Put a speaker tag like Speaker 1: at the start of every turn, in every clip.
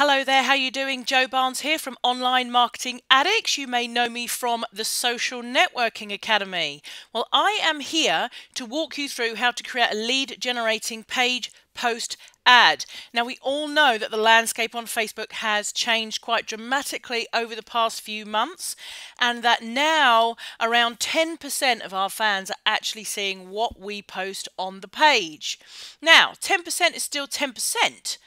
Speaker 1: Hello there, how are you doing? Jo Barnes here from Online Marketing Addicts. You may know me from the Social Networking Academy. Well, I am here to walk you through how to create a lead generating page, post, ad. Now, we all know that the landscape on Facebook has changed quite dramatically over the past few months, and that now around 10% of our fans are actually seeing what we post on the page. Now, 10% is still 10%.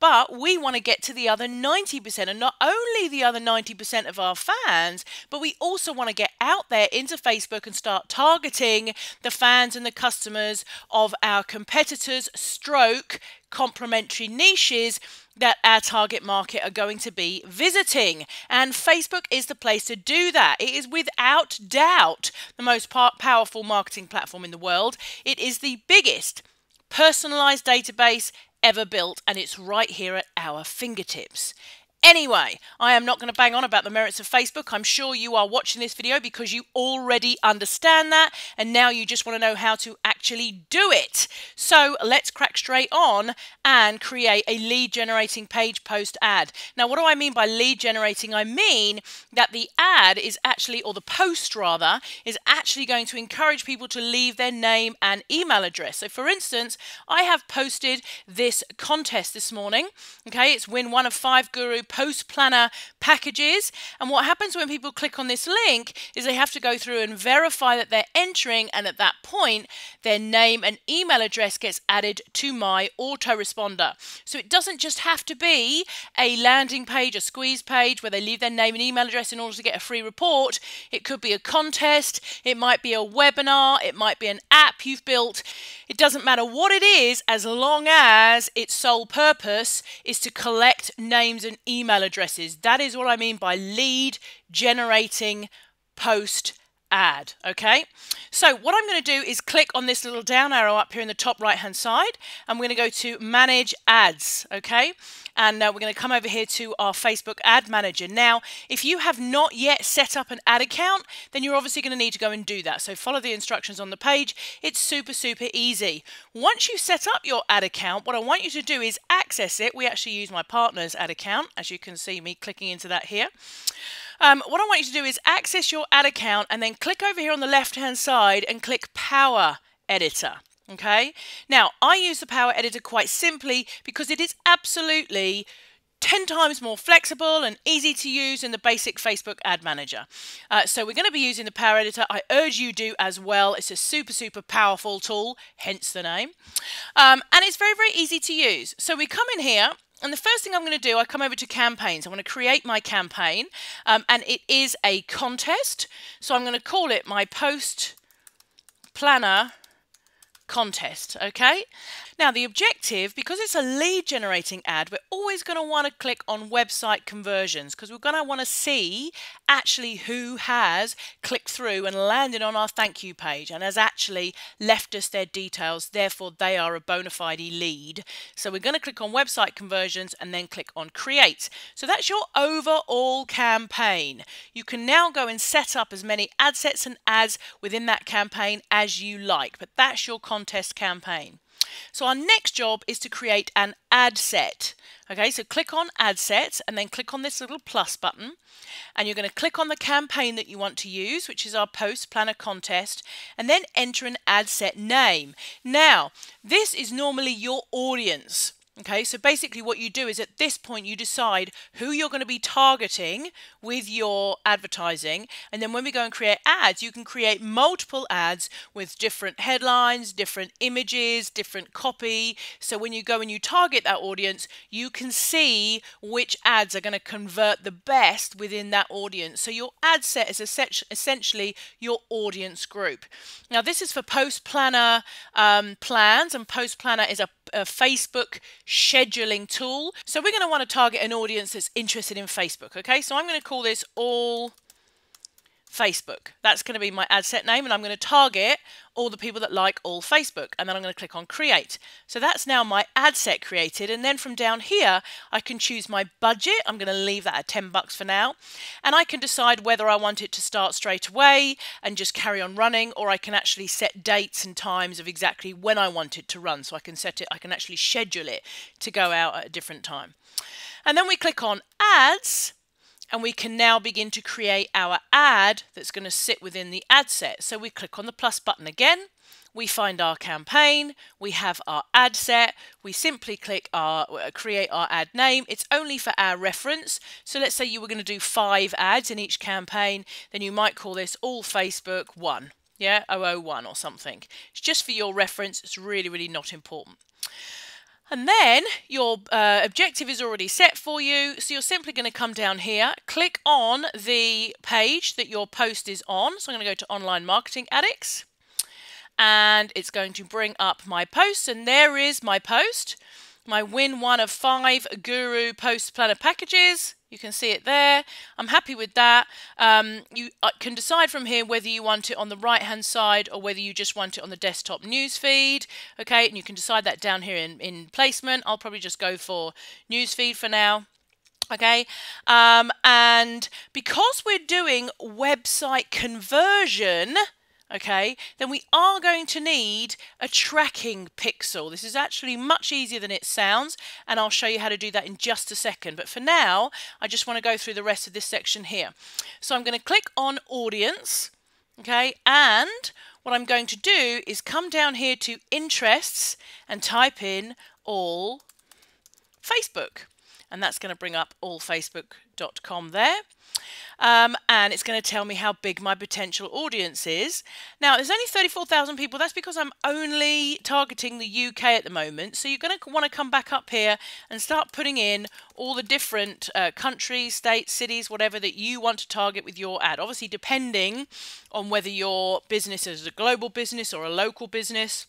Speaker 1: But we want to get to the other 90%, and not only the other 90% of our fans, but we also want to get out there into Facebook and start targeting the fans and the customers of our competitors, stroke complementary niches that our target market are going to be visiting. And Facebook is the place to do that. It is without doubt the most powerful marketing platform in the world. It is the biggest personalized database ever built, and it's right here at our fingertips. Anyway, I am not going to bang on about the merits of Facebook. I'm sure you are watching this video because you already understand that and now you just want to know how to actually do it. So let's crack straight on and create a lead generating page post ad. Now, what do I mean by lead generating? I mean that the ad is actually, or the post rather, is actually going to encourage people to leave their name and email address. So for instance, I have posted this contest this morning. Okay, it's win one of five guru post planner packages. And what happens when people click on this link is they have to go through and verify that they're entering, and at that point, their name and email address gets added to my autoresponder. So it doesn't just have to be a landing page, a squeeze page where they leave their name and email address in order to get a free report. It could be a contest, it might be a webinar, it might be an app you've built. It doesn't matter what it is as long as its sole purpose is to collect names and email email addresses. That is what I mean by lead generating post ad. Okay, so what I'm going to do is click on this little down arrow up here in the top right hand side. I'm going to go to manage ads. Okay, and uh, we're going to come over here to our Facebook ad manager. Now, if you have not yet set up an ad account, then you're obviously going to need to go and do that. So follow the instructions on the page. It's super, super easy. Once you set up your ad account, what I want you to do is access it. We actually use my partner's ad account, as you can see me clicking into that here. Um, what I want you to do is access your ad account and then click over here on the left hand side and click Power Editor. Okay, now I use the Power Editor quite simply because it is absolutely 10 times more flexible and easy to use than the basic Facebook ad manager. Uh, so we're going to be using the Power Editor. I urge you do as well. It's a super, super powerful tool, hence the name. Um, and it's very, very easy to use. So we come in here and the first thing I'm going to do, I come over to campaigns. I want to create my campaign, um, and it is a contest. So I'm going to call it my post planner contest, okay? Now the objective, because it's a lead generating ad, we're always going to want to click on website conversions because we're going to want to see actually who has clicked through and landed on our thank you page and has actually left us their details. Therefore, they are a bona fide lead. So we're going to click on website conversions and then click on create. So that's your overall campaign. You can now go and set up as many ad sets and ads within that campaign as you like, but that's your contest campaign. So our next job is to create an ad set. Okay, so click on ad sets and then click on this little plus button and you're going to click on the campaign that you want to use, which is our post planner contest, and then enter an ad set name. Now, this is normally your audience. Okay, so basically what you do is at this point you decide who you're going to be targeting with your advertising and then when we go and create ads you can create multiple ads with different headlines, different images, different copy. So when you go and you target that audience you can see which ads are going to convert the best within that audience. So your ad set is essentially your audience group. Now this is for post planner um, plans and post planner is a a Facebook scheduling tool. So we're going to want to target an audience that's interested in Facebook. Okay, so I'm going to call this all Facebook. That's going to be my ad set name and I'm going to target all the people that like all Facebook and then I'm going to click on create. So that's now my ad set created and then from down here I can choose my budget. I'm going to leave that at 10 bucks for now and I can decide whether I want it to start straight away and just carry on running or I can actually set dates and times of exactly when I want it to run so I can set it I can actually schedule it to go out at a different time. And then we click on ads and we can now begin to create our ad that's going to sit within the ad set. So we click on the plus button again, we find our campaign, we have our ad set, we simply click our uh, create our ad name. It's only for our reference. So let's say you were going to do five ads in each campaign, then you might call this all Facebook 1, yeah, 001 or something. It's just for your reference. It's really, really not important. And then your uh, objective is already set for you. So you're simply going to come down here, click on the page that your post is on. So I'm going to go to Online Marketing Addicts. And it's going to bring up my post. And there is my post. My win one of five Guru Post Planner packages. You can see it there. I'm happy with that. Um, you uh, can decide from here whether you want it on the right hand side or whether you just want it on the desktop newsfeed. Okay, and you can decide that down here in, in placement. I'll probably just go for newsfeed for now okay um, and because we're doing website conversion okay, then we are going to need a tracking pixel. This is actually much easier than it sounds, and I'll show you how to do that in just a second. But for now, I just want to go through the rest of this section here. So I'm going to click on Audience, okay, and what I'm going to do is come down here to Interests and type in All Facebook. And that's going to bring up allfacebook.com there um, and it's going to tell me how big my potential audience is. Now, there's only 34,000 people. That's because I'm only targeting the UK at the moment. So you're going to want to come back up here and start putting in all the different uh, countries, states, cities, whatever that you want to target with your ad. Obviously, depending on whether your business is a global business or a local business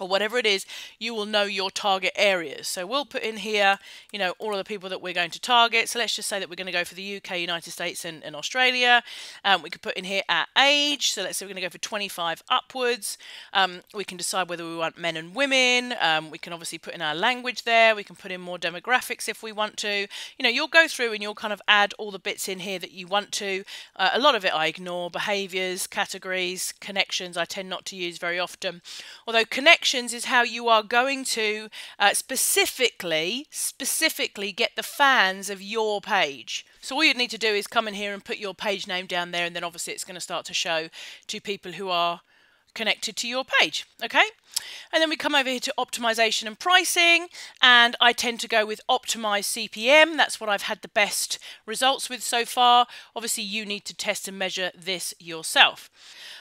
Speaker 1: or whatever it is, you will know your target areas. So we'll put in here, you know, all of the people that we're going to target. So let's just say that we're going to go for the UK, United States, and, and Australia. Um, we could put in here our age. So let's say we're going to go for 25 upwards. Um, we can decide whether we want men and women. Um, we can obviously put in our language there. We can put in more demographics if we want to. You know, you'll go through and you'll kind of add all the bits in here that you want to. Uh, a lot of it I ignore. Behaviors, categories, connections I tend not to use very often. Although connections is how you are going to uh, specifically, specifically get the fans of your page. So all you'd need to do is come in here and put your page name down there and then obviously it's going to start to show to people who are connected to your page. Okay. And then we come over here to optimization and pricing, and I tend to go with optimized CPM. That's what I've had the best results with so far. Obviously, you need to test and measure this yourself.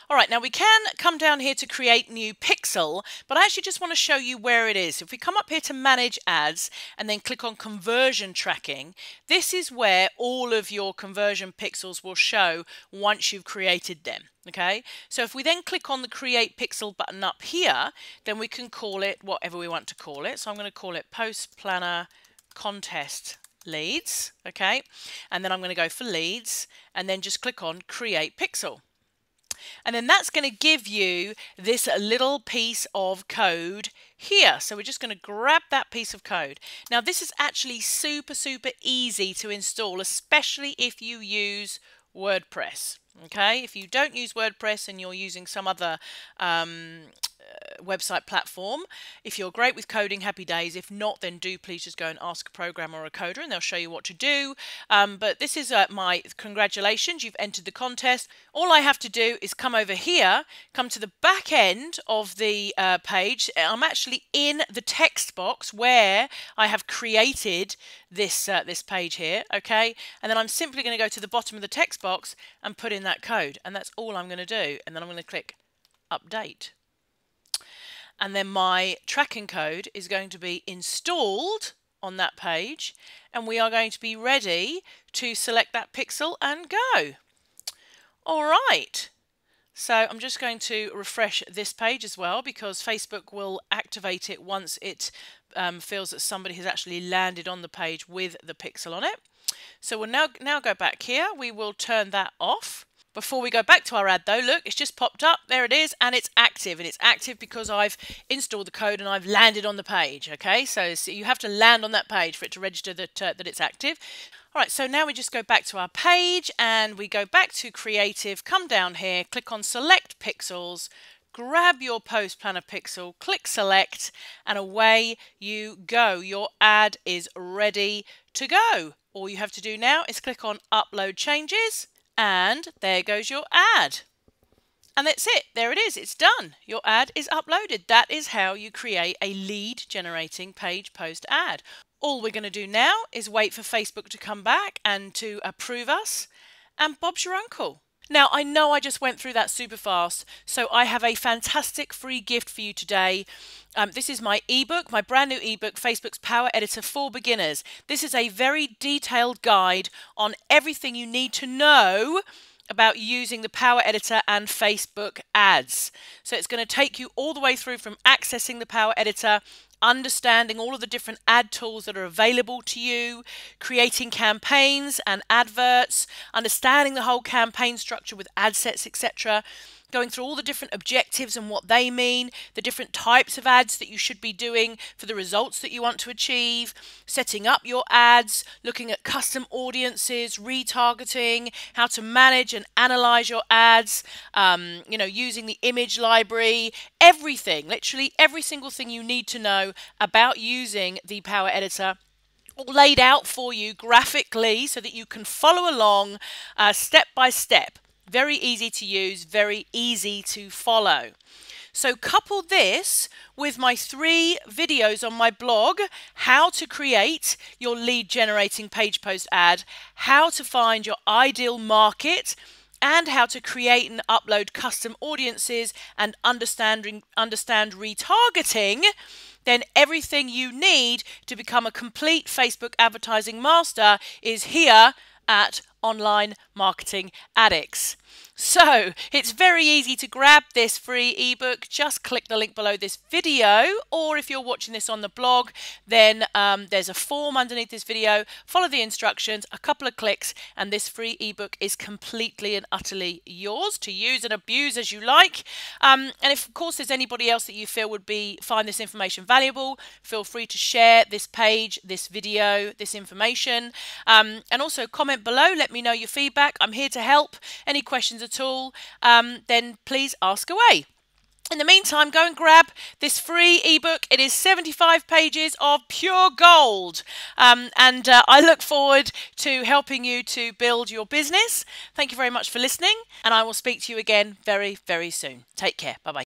Speaker 1: All right, now we can come down here to create new pixel, but I actually just want to show you where it is. If we come up here to manage ads and then click on conversion tracking, this is where all of your conversion pixels will show once you've created them. Okay, so if we then click on the create pixel button up here, then we can call it whatever we want to call it. So I'm going to call it post planner contest leads. Okay, and then I'm going to go for leads and then just click on create pixel. And then that's going to give you this little piece of code here. So we're just going to grab that piece of code. Now this is actually super, super easy to install, especially if you use WordPress. Okay, if you don't use WordPress and you're using some other um, website platform. If you're great with coding, happy days. If not, then do please just go and ask a programmer or a coder and they'll show you what to do. Um, but this is uh, my congratulations, you've entered the contest. All I have to do is come over here, come to the back end of the uh, page. I'm actually in the text box where I have created this uh, this page here, okay? And then I'm simply going to go to the bottom of the text box and put in that code. And that's all I'm going to do. And then I'm going to click update and then my tracking code is going to be installed on that page and we are going to be ready to select that pixel and go. All right. So I'm just going to refresh this page as well because Facebook will activate it once it um, feels that somebody has actually landed on the page with the pixel on it. So we'll now, now go back here. We will turn that off. Before we go back to our ad though, look, it's just popped up. There it is, and it's active. And it's active because I've installed the code and I've landed on the page, okay? So, so you have to land on that page for it to register that, uh, that it's active. All right, so now we just go back to our page and we go back to creative, come down here, click on select pixels, grab your Post Planner Pixel, click select, and away you go. Your ad is ready to go. All you have to do now is click on Upload Changes, and there goes your ad. And that's it. There it is. It's done. Your ad is uploaded. That is how you create a lead generating page post ad. All we're going to do now is wait for Facebook to come back and to approve us. And Bob's your uncle. Now, I know I just went through that super fast, so I have a fantastic free gift for you today. Um, this is my ebook, my brand new ebook, Facebook's Power Editor for Beginners. This is a very detailed guide on everything you need to know about using the Power Editor and Facebook ads. So it's going to take you all the way through from accessing the Power Editor, understanding all of the different ad tools that are available to you, creating campaigns and adverts, understanding the whole campaign structure with ad sets, etc going through all the different objectives and what they mean, the different types of ads that you should be doing for the results that you want to achieve, setting up your ads, looking at custom audiences, retargeting, how to manage and analyze your ads, um, you know, using the image library, everything, literally every single thing you need to know about using the Power Editor all laid out for you graphically so that you can follow along uh, step by step. Very easy to use, very easy to follow. So couple this with my three videos on my blog, how to create your lead generating page post ad, how to find your ideal market, and how to create and upload custom audiences and understanding understand retargeting then everything you need to become a complete Facebook advertising master is here at Online Marketing Addicts. So it's very easy to grab this free ebook. Just click the link below this video, or if you're watching this on the blog, then um, there's a form underneath this video. Follow the instructions, a couple of clicks, and this free ebook is completely and utterly yours to use and abuse as you like. Um, and if, of course, there's anybody else that you feel would be find this information valuable, feel free to share this page, this video, this information, um, and also comment below. Let me know your feedback. I'm here to help. Any questions at all, um, then please ask away. In the meantime, go and grab this free ebook. It is 75 pages of pure gold. Um, and uh, I look forward to helping you to build your business. Thank you very much for listening, and I will speak to you again very, very soon. Take care. Bye bye.